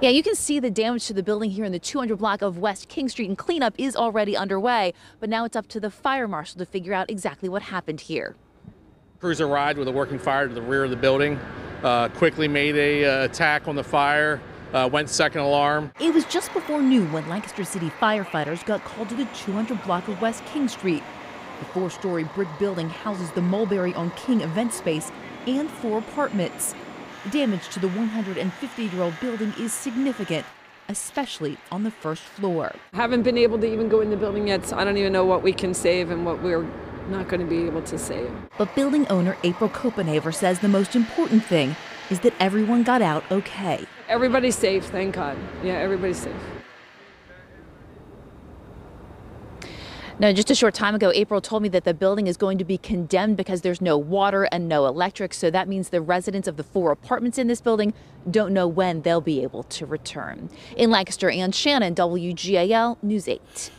Yeah, you can see the damage to the building here in the 200 block of West King Street, and cleanup is already underway. But now it's up to the fire marshal to figure out exactly what happened here. Crews arrived with a working fire to the rear of the building, uh, quickly made a uh, attack on the fire, uh, went second alarm. It was just before noon when Lancaster City firefighters got called to the 200 block of West King Street. The four story brick building houses the Mulberry on King event space and four apartments. Damage to the 150 year old building is significant, especially on the first floor. I Haven't been able to even go in the building yet, so I don't even know what we can save and what we're not going to be able to save. But building owner April Copenhaver says the most important thing is that everyone got out okay. Everybody's safe, thank God. Yeah, everybody's safe. Now, just a short time ago, April told me that the building is going to be condemned because there's no water and no electric. So that means the residents of the four apartments in this building don't know when they'll be able to return. In Lancaster and Shannon, WGAL News 8.